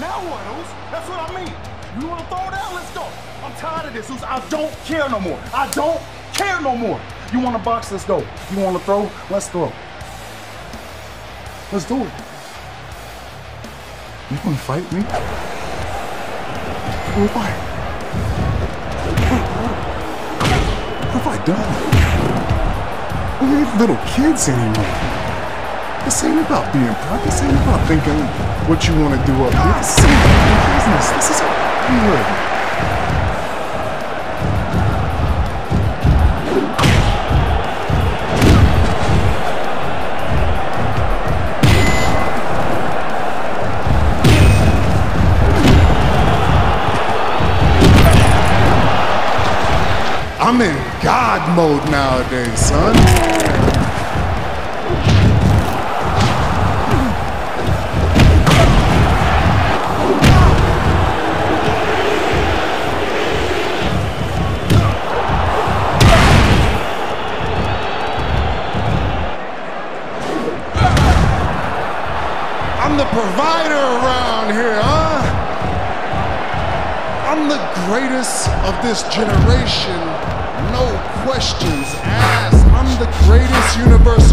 Now what, Oos? That's what I mean. You wanna throw down? Let's go. I'm tired of this, Oos. I don't care no more. I don't care no more. You wanna box? Let's go. You wanna throw? Let's throw. Let's do it. You wanna fight me? Wanna fight? What have I done? We ain't little kids anymore. This ain't about being proud. This ain't about thinking what you want to do up here. This ain't business. This is good. I'm in God mode nowadays, son. I'm the provider around here, huh? I'm the greatest of this generation, no questions asked. I'm the greatest universal.